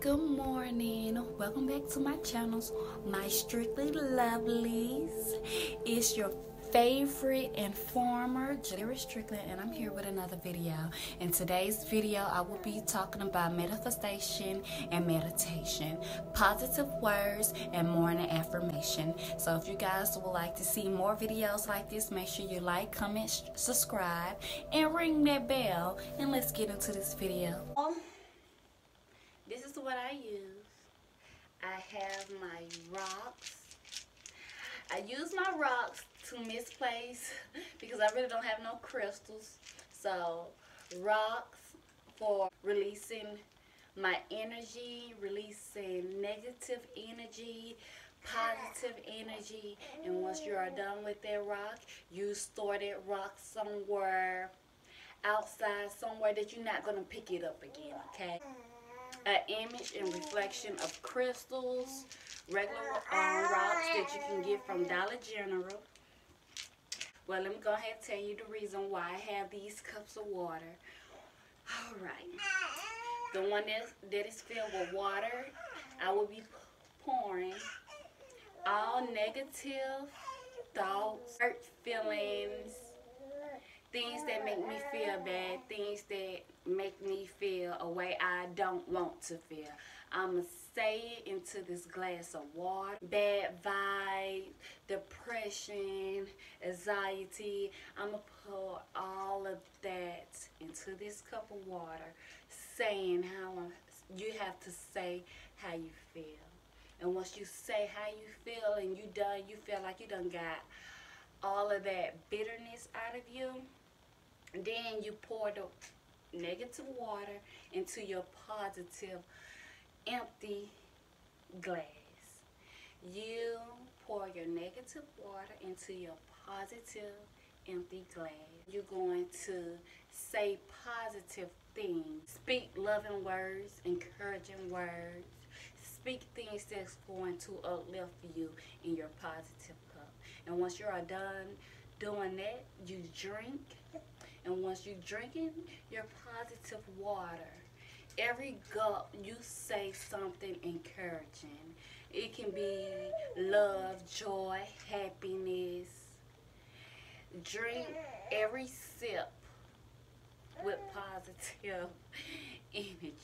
Good morning. Welcome back to my channels, my Strictly Lovelies. It's your favorite informer, Jerry Strickland, and I'm here with another video. In today's video, I will be talking about manifestation and meditation, positive words, and morning affirmation. So if you guys would like to see more videos like this, make sure you like, comment, subscribe, and ring that bell. And let's get into this video. Is what I use. I have my rocks. I use my rocks to misplace because I really don't have no crystals. So rocks for releasing my energy, releasing negative energy, positive energy. And once you are done with that rock, you store that rock somewhere outside, somewhere that you're not going to pick it up again, okay? Mm. An image and reflection of crystals, regular um, rocks that you can get from Dollar General. Well, let me go ahead and tell you the reason why I have these cups of water. Alright. The one that, that is filled with water, I will be pouring all negative thoughts, hurt feelings, things that make me feel bad, things that make me feel a way I don't want to feel. I'ma say it into this glass of water. Bad vibe, depression, anxiety. I'ma pour all of that into this cup of water, saying how I'm, you have to say how you feel. And once you say how you feel and you done, you feel like you done got all of that bitterness out of you, then you pour the negative water into your positive empty glass. You pour your negative water into your positive empty glass. You're going to say positive things. Speak loving words, encouraging words. Speak things that's going to uplift you in your positive cup. And once you are done doing that, you drink and once you're drinking your positive water, every gulp you say something encouraging. It can be love, joy, happiness. Drink every sip with positive energy.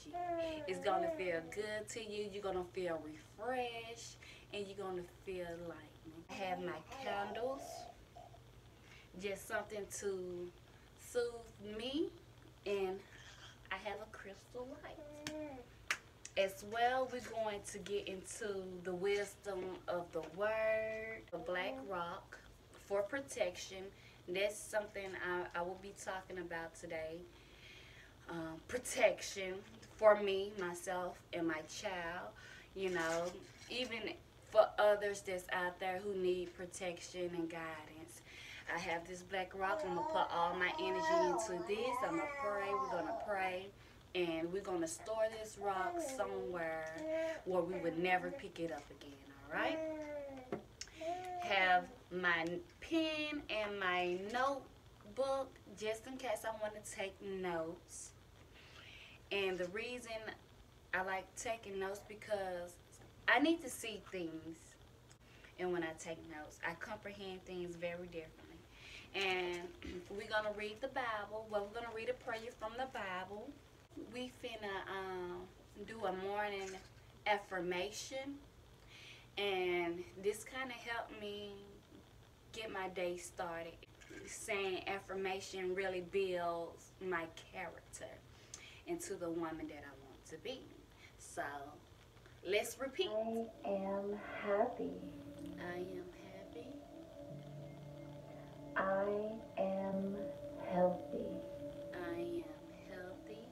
It's going to feel good to you. You're going to feel refreshed and you're going to feel lightning. I have my candles. Just something to soothe me and I have a crystal light. As well, we're going to get into the wisdom of the word, the black rock for protection. That's something I, I will be talking about today. Um, protection for me, myself, and my child. You know, even for others that's out there who need protection and guidance. I have this black rock. I'm going to put all my energy into this. I'm going to pray. We're going to pray. And we're going to store this rock somewhere where we would never pick it up again. All right? Have my pen and my notebook just in case I want to take notes. And the reason I like taking notes because I need to see things. And when I take notes, I comprehend things very differently and we're gonna read the Bible. Well, we're gonna read a prayer from the Bible. We finna um, do a morning affirmation, and this kind of helped me get my day started. Saying affirmation really builds my character into the woman that I want to be. So, let's repeat. I am happy. I am healthy. I am healthy.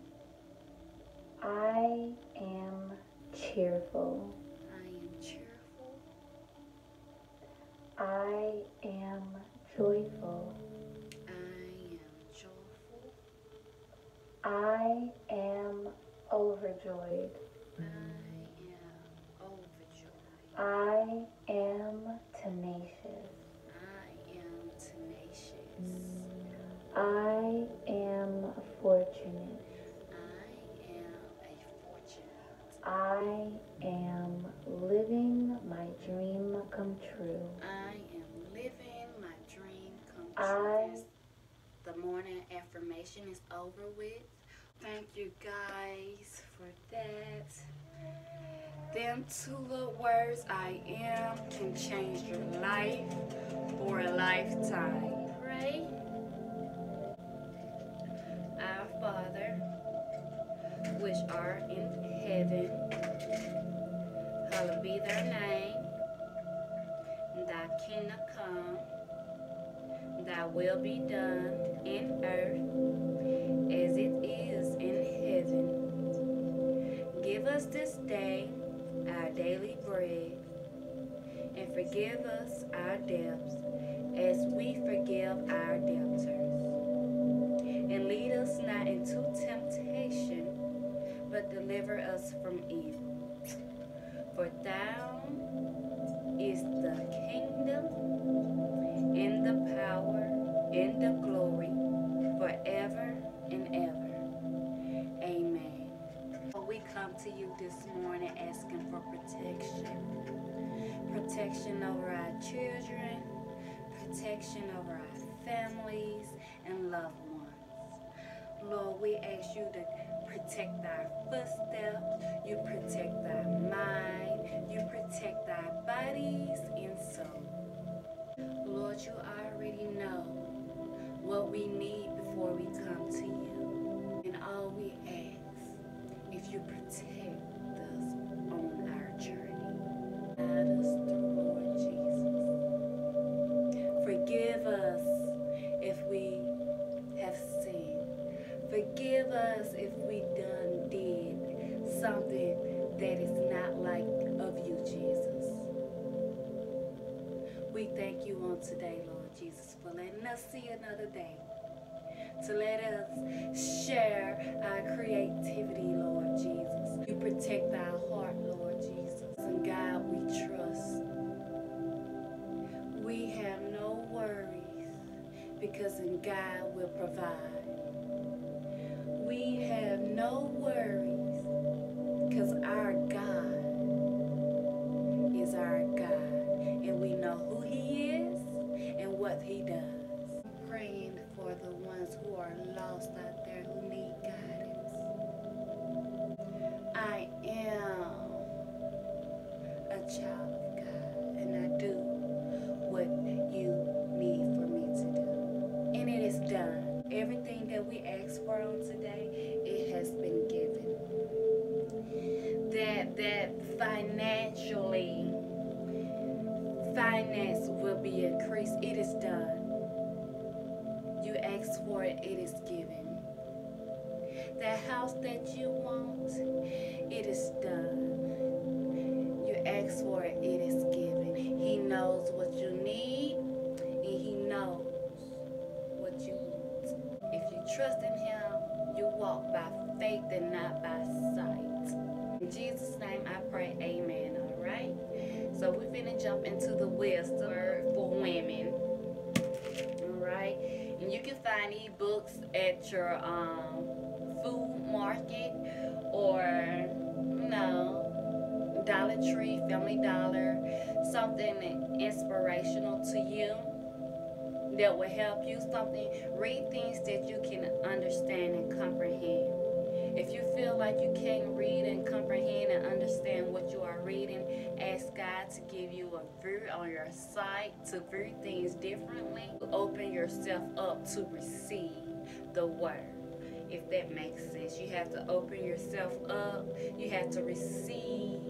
I am cheerful. I am cheerful. I am joyful. I am joyful. I am overjoyed. I am overjoyed. I am tenacious. I am fortunate. I am a fortunate. I I am living my dream come true. I am living my dream come I- true. The morning affirmation is over with. Thank you guys for that. Them two little words, I am, can change your life for a lifetime. Thy name. Thy kingdom come, thy will be done in earth as it is in heaven. Give us this day our daily bread, and forgive us our debts as we forgive our debtors. And lead us not into temptation, but deliver us from evil. For thou is the kingdom, and the power, and the glory, forever and ever. Amen. We come to you this morning asking for protection. Protection over our children, protection over our families and loved ones. Lord, we ask you to protect our footsteps, you protect our mind, you protect our bodies and soul. Lord, you already know what we need before we come to you. And all we ask, if you protect Forgive us if we done did something that is not like of you, Jesus. We thank you on today, Lord Jesus, for letting us see another day. To let us share our creativity, Lord Jesus. You protect our heart, Lord Jesus. And God, we trust. We have no worries because in God we'll provide. Have no worries because our God at your um, food market or, you know, Dollar Tree, Family Dollar, something inspirational to you that will help you, something, read things that you can understand and comprehend. If you feel like you can't read and comprehend and understand what you are reading, ask God to give you a view on your sight to view things differently. Open yourself up to receive the word. If that makes sense, you have to open yourself up. You have to receive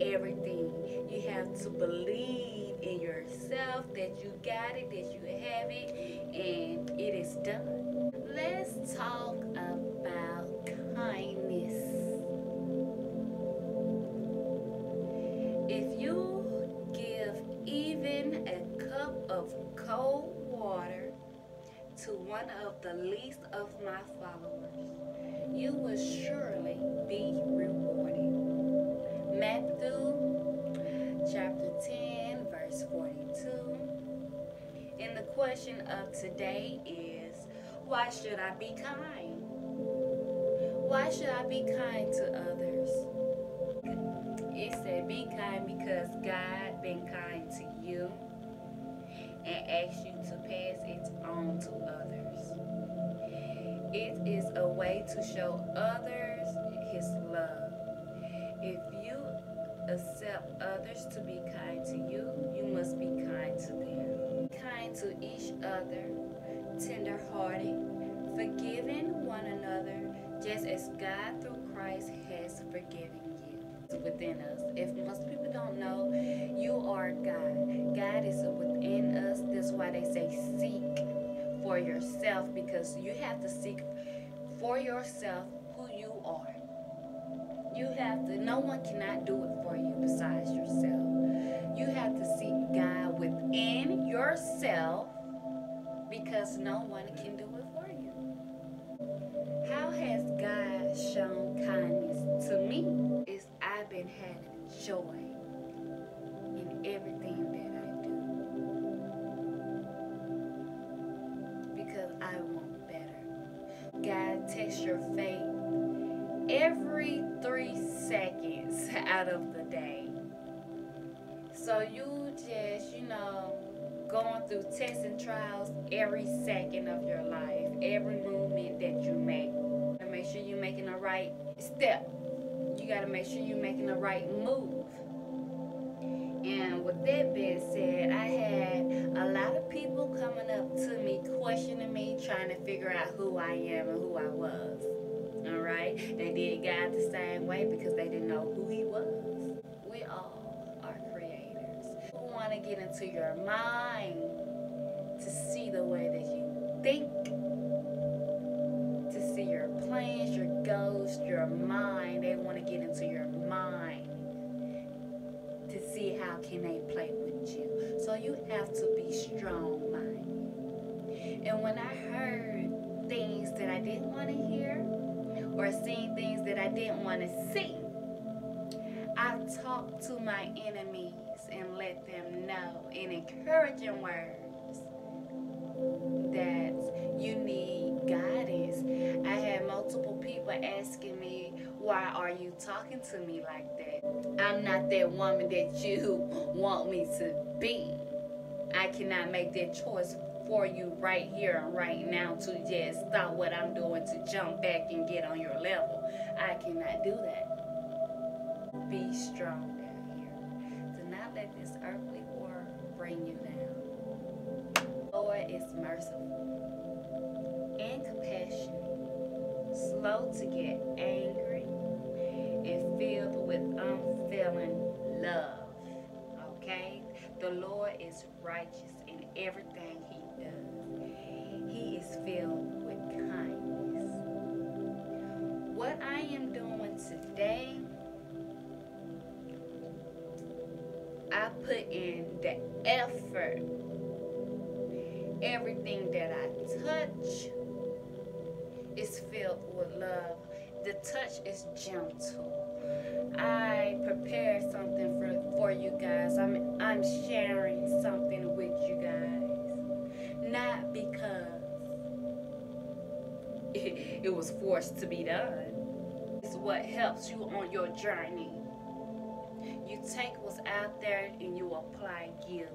everything. You have to believe in yourself that you got it, that you have it, and it is done. Let's talk about kindness. If you give even a cup of cold water to one of the least of my followers, you will surely be rewarded. Matthew chapter 10, verse 42. And the question of today is why should I be kind? Why should I be kind to others? It said, be kind because God been kind to you and asked you to pass it on to others. It is a way to show others his love. If you accept others to be kind to you, you must be kind to them. Kind to each other, tender-hearted, forgiving one another, just as God through Christ has forgiven Within us. If most people don't know, you are God. God is within us. That's why they say seek for yourself because you have to seek for yourself who you are. You have to, no one cannot do it for you besides yourself. You have to seek God within yourself because no one can do it for you. How has God shown kindness to me? Been having joy in everything that I do. Because I want better. God tests your faith every three seconds out of the day. So you just, you know, going through tests and trials every second of your life, every movement that you make. And make sure you're making the right step. You got to make sure you're making the right move. And with that being said, I had a lot of people coming up to me, questioning me, trying to figure out who I am and who I was. All right? They did God the same way because they didn't know who He was. We all are creators. We want to get into your mind to see the way that you think, to see your plans, your goals, your mind. How can they play with you. So you have to be strong-minded. And when I heard things that I didn't want to hear or seen things that I didn't want to see, I talked to my enemies and let them know in encouraging words that you need guidance. I had multiple people asking me, why are you talking to me like that? I'm not that woman that you want me to be. I cannot make that choice for you right here and right now to just stop what I'm doing to jump back and get on your level. I cannot do that. Be strong down here. Do not let this earthly war bring you down. Lord is merciful and compassionate, slow to get angry, filled with unfailing love. Okay? The Lord is righteous in everything he does. He is filled with kindness. What I am doing today, I put in the effort. Everything that I touch is filled with love. The touch is gentle. I prepared something for, for you guys. I'm I'm sharing something with you guys. Not because it, it was forced to be done. It's what helps you on your journey. You take what's out there and you apply you.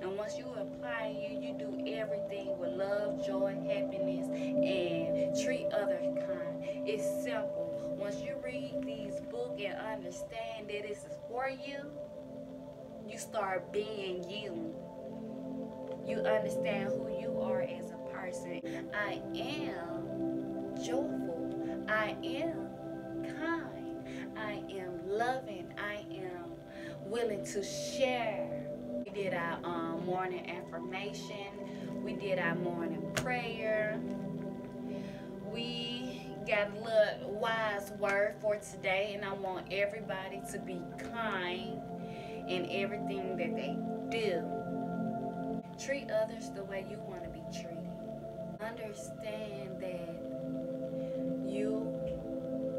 And once you apply you, you do everything with love, joy, happiness, and treat others kind. It's simple. Understand that this is for you, you start being you. You understand who you are as a person. I am joyful. I am kind. I am loving. I am willing to share. We did our um, morning affirmation. We did our morning prayer. We got a little wise word for today, and I want everybody to be kind in everything that they do. Treat others the way you want to be treated. Understand that you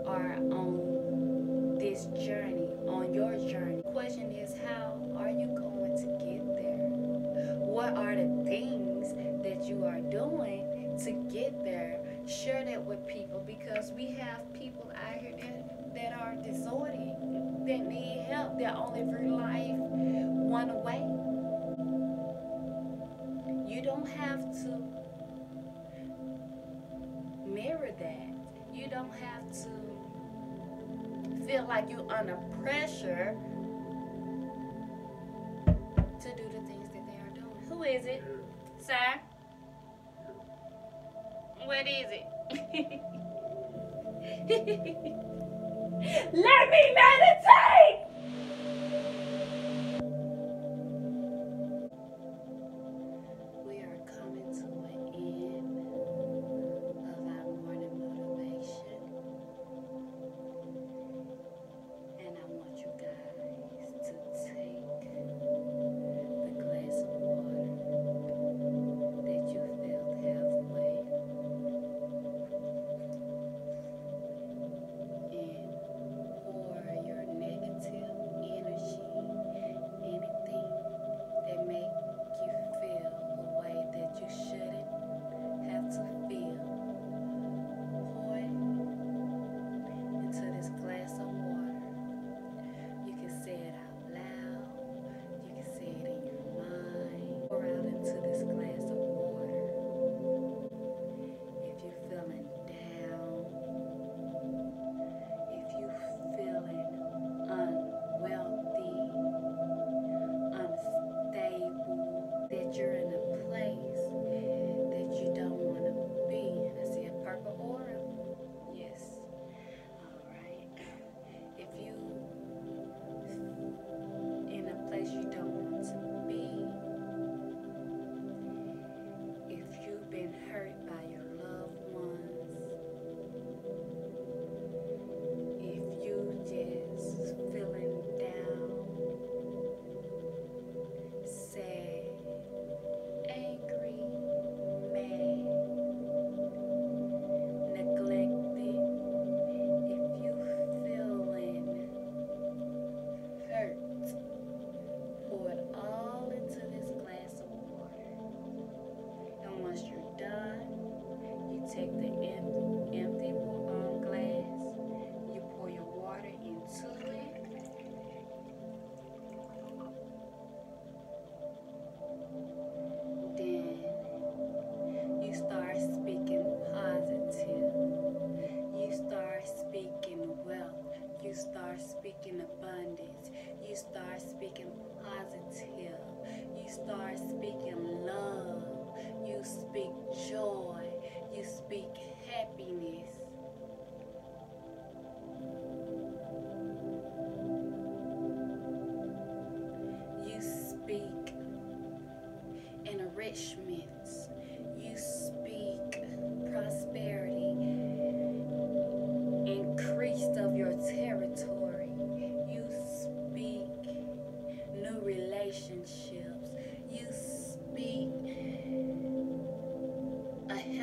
are on this journey, on your journey. The question is, how are you going to get there? What are the things that you are doing to get there? With people because we have people out here that that are disordered, that need help, that only through life one way. You don't have to mirror that. You don't have to feel like you're under pressure to do the things that they are doing. Who is it? Sir? What is it? Let me meditate!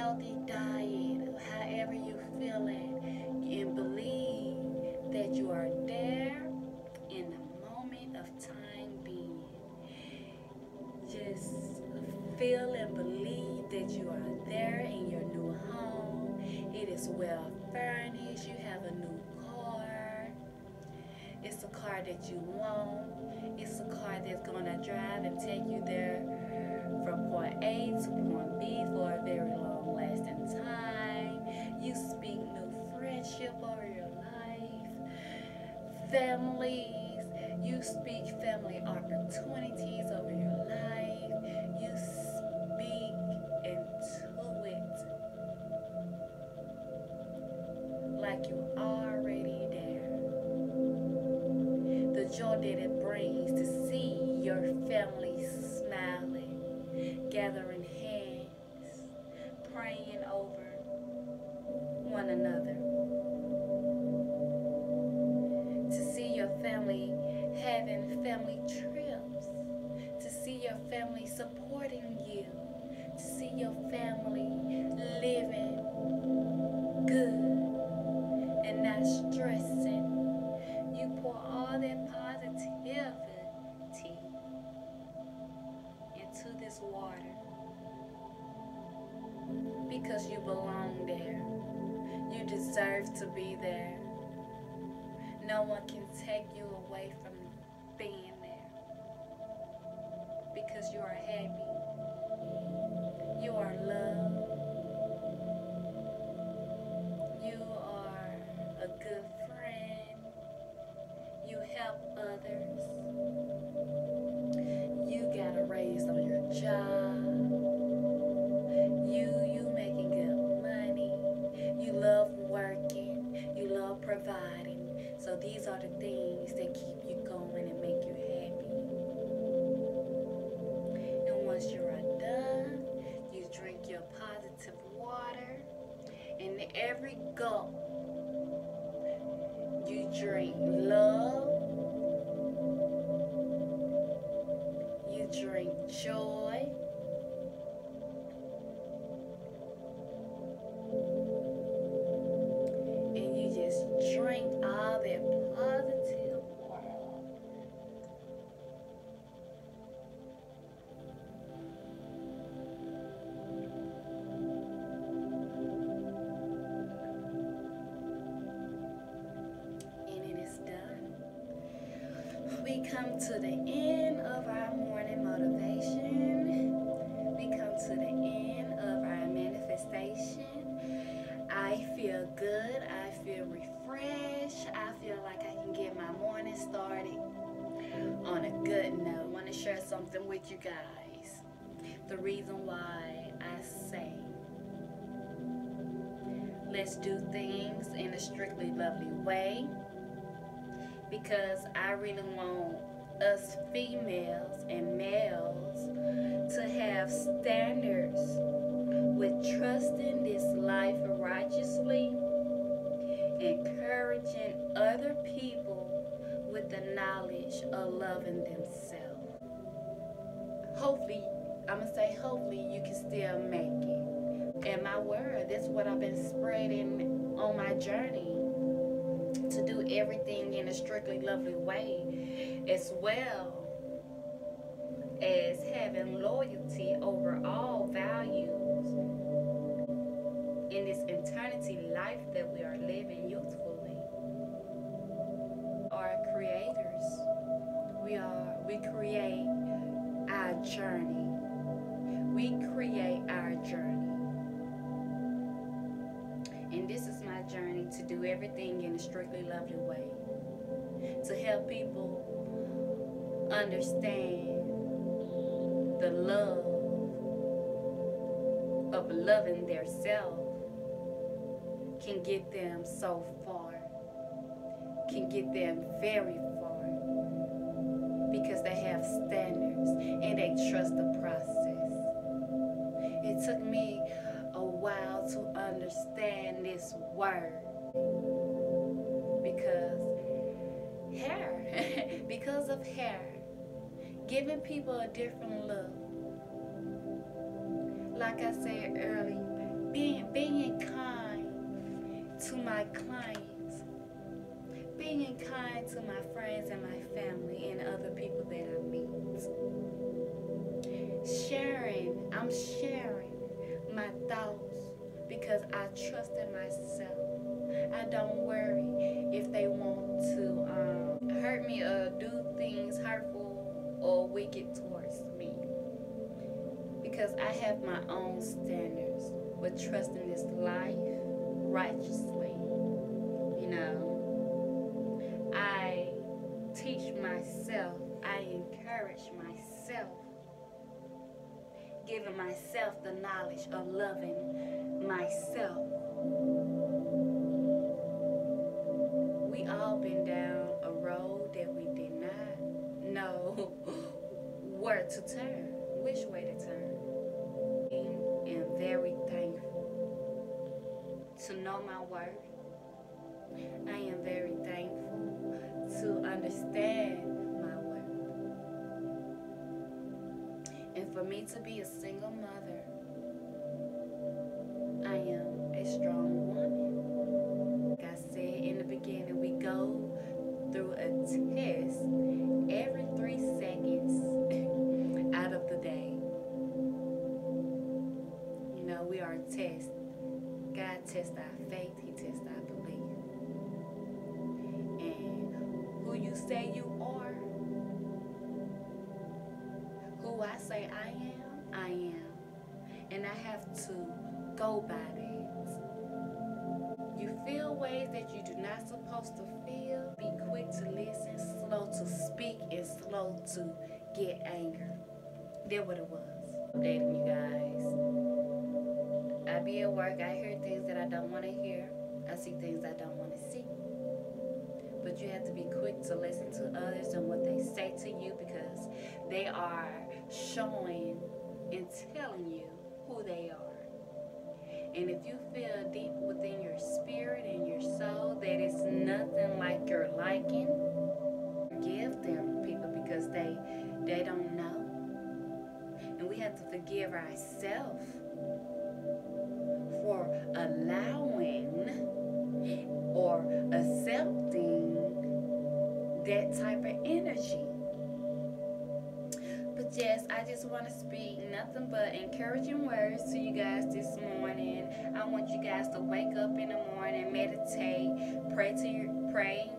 Healthy diet, however you feel it, and believe that you are there in the moment of time being just feel and believe that you are there in your new home. It is well furnished. You have a new car. It's a car that you want. It's a car that's going to drive and take you there from point A to point B for a very long lasting time. You speak new friendship over your life. Families. You speak family opportunities over your life. You speak into it like you already there. The joy that it brings to see your family smiling, gathering praying over one another. To see your family having family trips, to see your family supporting you, to see your family away from being there because you are happy. Come to the end of our morning motivation. We come to the end of our manifestation. I feel good. I feel refreshed. I feel like I can get my morning started on a good note. I want to share something with you guys. The reason why I say let's do things in a strictly lovely way because I really want us females and males to have standards with trusting this life righteously, encouraging other people with the knowledge of loving themselves. Hopefully, I'm gonna say hopefully you can still make it. And my word, that's what I've been spreading on my journey to do everything in a strictly lovely way, as well as having loyalty over all values in this eternity life that we are living youthfully. Are creators. We are we create our journey. We create our journey. And this is my journey to do everything in a strictly lovely way. To help people understand the love of loving their self can get them so far, can get them very far because they have standards and they trust the process. It took me to understand this word because hair, because of hair, giving people a different look. Like I said earlier, being being kind to my clients, being kind to my friends and my family and other people that I meet. Sharing, I'm sharing my thoughts because I trust in myself. I don't worry if they want to um, hurt me or do things hurtful or wicked towards me. Because I have my own standards with trusting this life righteously. You know, I teach myself, I encourage myself, giving myself the knowledge of loving myself. We all been down a road that we did not know where to turn, which way to turn. Am very thankful to know my worth. I am very thankful to understand And for me to be a single mother, I am a strong go. You feel ways that you do not supposed to feel. Be quick to listen, slow to speak, and slow to get anger. That what it was. Updating you guys. I be at work, I hear things that I don't want to hear. I see things I don't want to see. But you have to be quick to listen to others and what they say to you because they are showing and telling you who they are. And if you feel deep within your spirit and your soul that it's nothing like your liking, forgive them people because they they don't know. And we have to forgive ourselves for allowing or accepting that type of energy. Yes, I just want to speak nothing but encouraging words to you guys this morning. I want you guys to wake up in the morning, meditate, pray to your pray,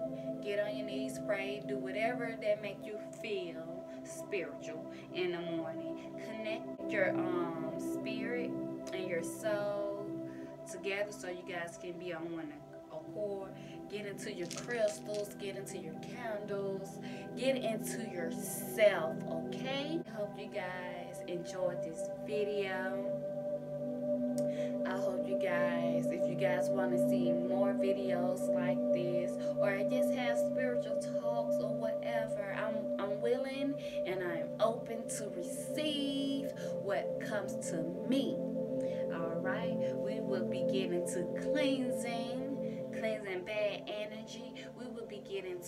get on your knees, pray, do whatever that make you feel spiritual in the morning. Connect your um spirit and your soul together so you guys can be on one accord. Get into your crystals, get into your candles, get into yourself, okay? Hope you guys enjoyed this video. I hope you guys, if you guys want to see more videos like this, or I just have spiritual talks or whatever, I'm I'm willing and I'm open to receive what comes to me. All right, we will be getting to cleansing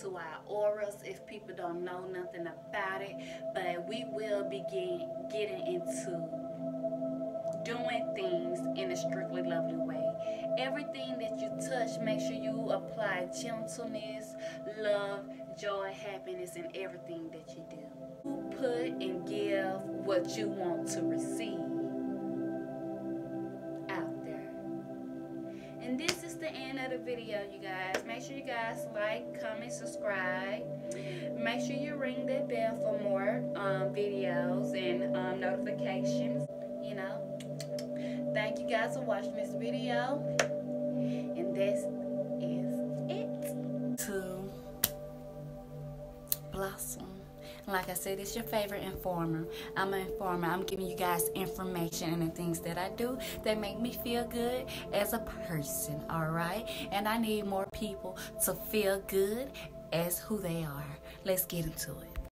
to our auras if people don't know nothing about it. But we will be getting, getting into doing things in a strictly lovely way. Everything that you touch, make sure you apply gentleness, love, joy, happiness in everything that you do. Put and give what you want to receive. The end of the video, you guys. Make sure you guys like, comment, subscribe. Make sure you ring that bell for more um, videos and um, notifications. You know. Thank you guys for watching this video. And this is it. To blossom. Like I said, it's your favorite informer. I'm an informer. I'm giving you guys information and the things that I do that make me feel good as a person, all right? And I need more people to feel good as who they are. Let's get into it.